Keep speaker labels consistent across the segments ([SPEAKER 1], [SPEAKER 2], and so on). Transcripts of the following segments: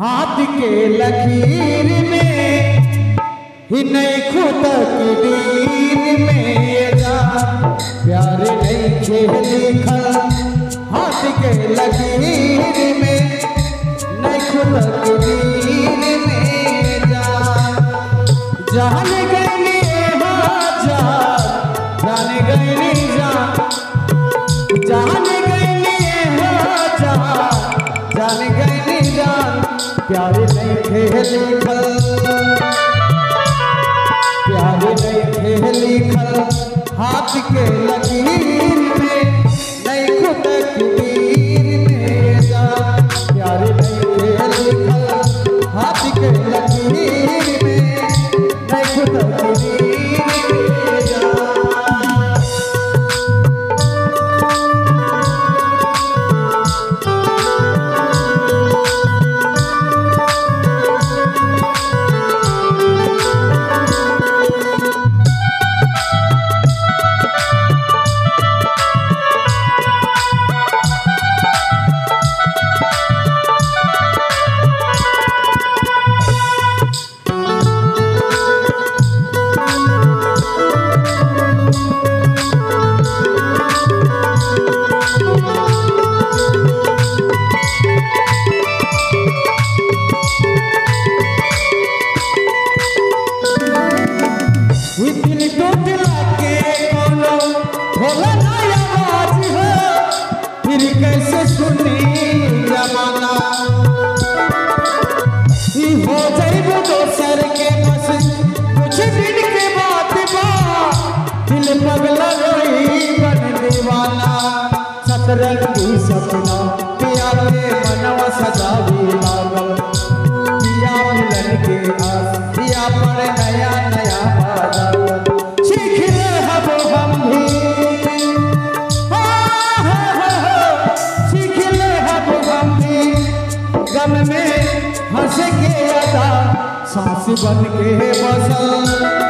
[SPEAKER 1] हाथ के लकीर में, ही नहीं खुद की दीन में जा। प्यार नहीं खेल लिखल हाथ के लकीर में नहीं खुद की दीन में जा। जान गई जा जान गई जा जान। गई जा जान गई प्यार नहीं खेल खल प्यार नहीं खेल खल हाथ के लकीर में नहीं खुद कबीर में में हो फिर कैसे सुनी सतरंगी सपना पिया मनवा सजावी लागल पिया मिलन के आस पिया पर नया नया बादल सीख रहब हम भी सीख रहब हम भी गम में हंस के अदा, सांस बन के बसल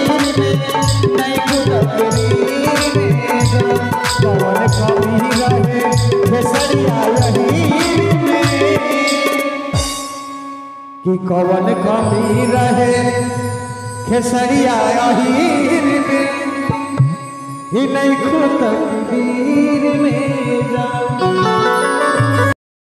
[SPEAKER 1] कि कवन कमी रहे? खेसरिया अहीर में ही नहीं खुद वीर में जा